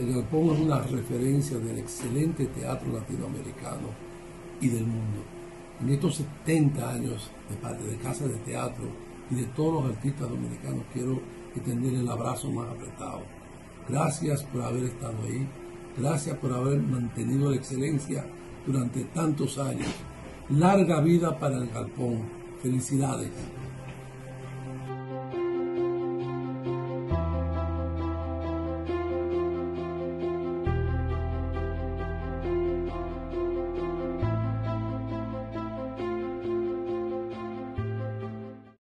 El Galpón es una referencia del excelente teatro latinoamericano y del mundo. En estos 70 años de parte de Casa de Teatro y de todos los artistas dominicanos quiero extender el abrazo más apretado. Gracias por haber estado ahí, gracias por haber mantenido la excelencia durante tantos años. Larga vida para el Galpón. Felicidades.